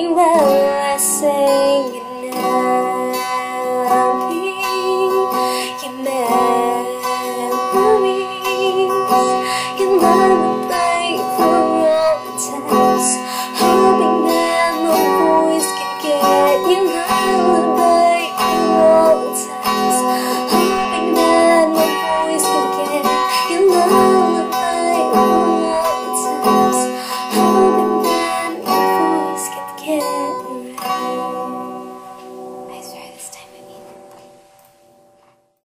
Amen.